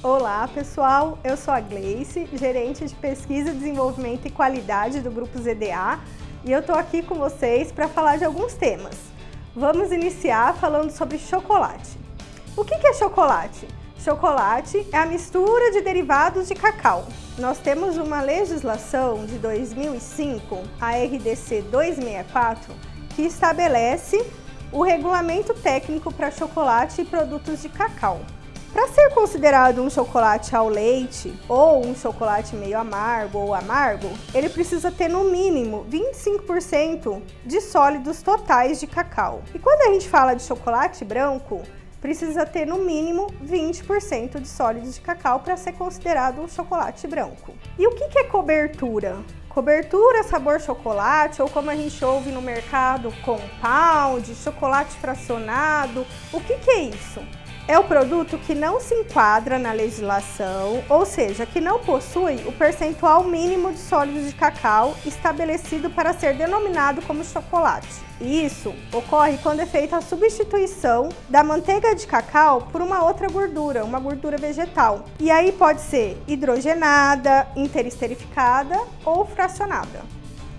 Olá pessoal, eu sou a Gleice, gerente de pesquisa, desenvolvimento e qualidade do Grupo ZDA e eu estou aqui com vocês para falar de alguns temas. Vamos iniciar falando sobre chocolate. O que é chocolate? Chocolate é a mistura de derivados de cacau. Nós temos uma legislação de 2005, a RDC 264, que estabelece o regulamento técnico para chocolate e produtos de cacau. Para ser considerado um chocolate ao leite ou um chocolate meio amargo ou amargo, ele precisa ter no mínimo 25% de sólidos totais de cacau. E quando a gente fala de chocolate branco, precisa ter no mínimo 20% de sólidos de cacau para ser considerado um chocolate branco. E o que é cobertura? Cobertura sabor chocolate, ou como a gente ouve no mercado, compound, chocolate fracionado. O que, que é isso? é o produto que não se enquadra na legislação, ou seja, que não possui o percentual mínimo de sólidos de cacau estabelecido para ser denominado como chocolate. Isso ocorre quando é feita a substituição da manteiga de cacau por uma outra gordura, uma gordura vegetal. E aí pode ser hidrogenada, interesterificada ou fracionada.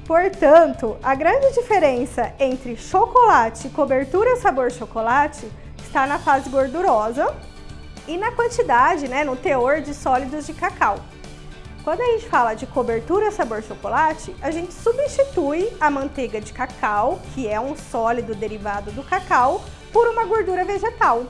Portanto, a grande diferença entre chocolate e cobertura sabor chocolate está na fase gordurosa e na quantidade, né, no teor de sólidos de cacau. Quando a gente fala de cobertura sabor chocolate, a gente substitui a manteiga de cacau, que é um sólido derivado do cacau, por uma gordura vegetal.